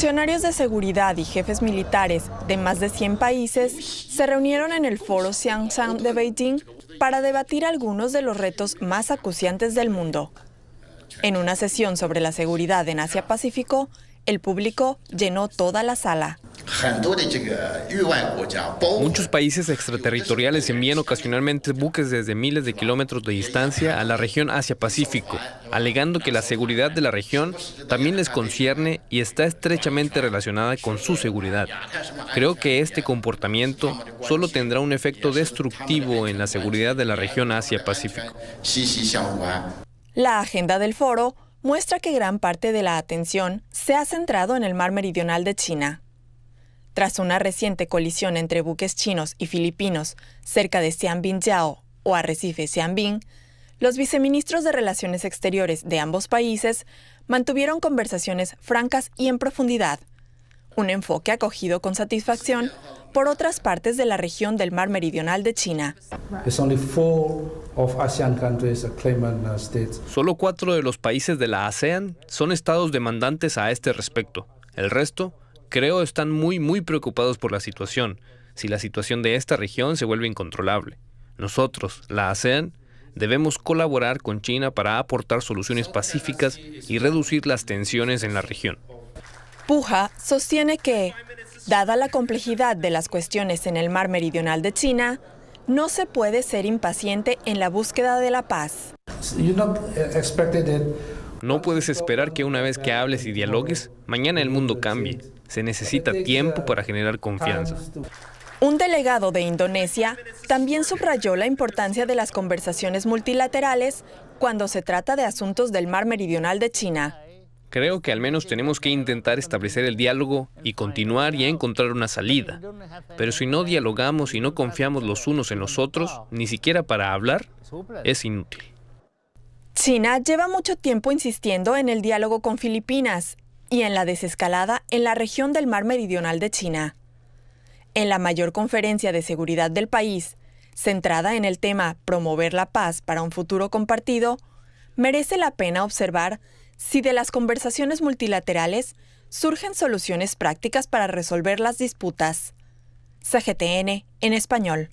Funcionarios de seguridad y jefes militares de más de 100 países se reunieron en el foro Xiangshan de Beijing para debatir algunos de los retos más acuciantes del mundo. En una sesión sobre la seguridad en Asia-Pacífico, el público llenó toda la sala. Muchos países extraterritoriales envían ocasionalmente buques desde miles de kilómetros de distancia a la región Asia-Pacífico, alegando que la seguridad de la región también les concierne y está estrechamente relacionada con su seguridad. Creo que este comportamiento solo tendrá un efecto destructivo en la seguridad de la región Asia-Pacífico. La agenda del foro muestra que gran parte de la atención se ha centrado en el mar meridional de China. Tras una reciente colisión entre buques chinos y filipinos cerca de Xianbinjiao o arrecife Xianbin, los viceministros de Relaciones Exteriores de ambos países mantuvieron conversaciones francas y en profundidad, un enfoque acogido con satisfacción por otras partes de la región del mar meridional de China. Solo cuatro de los países de la ASEAN son estados demandantes a este respecto. El resto, creo, están muy, muy preocupados por la situación, si la situación de esta región se vuelve incontrolable. Nosotros, la ASEAN, debemos colaborar con China para aportar soluciones pacíficas y reducir las tensiones en la región. Puja sostiene que, dada la complejidad de las cuestiones en el mar meridional de China, no se puede ser impaciente en la búsqueda de la paz. No puedes esperar que una vez que hables y dialogues, mañana el mundo cambie. Se necesita tiempo para generar confianza. Un delegado de Indonesia también subrayó la importancia de las conversaciones multilaterales cuando se trata de asuntos del mar meridional de China. Creo que al menos tenemos que intentar establecer el diálogo y continuar y encontrar una salida. Pero si no dialogamos y no confiamos los unos en los otros, ni siquiera para hablar, es inútil. China lleva mucho tiempo insistiendo en el diálogo con Filipinas y en la desescalada en la región del mar meridional de China. En la mayor conferencia de seguridad del país, centrada en el tema promover la paz para un futuro compartido, merece la pena observar si de las conversaciones multilaterales surgen soluciones prácticas para resolver las disputas. CGTN en español.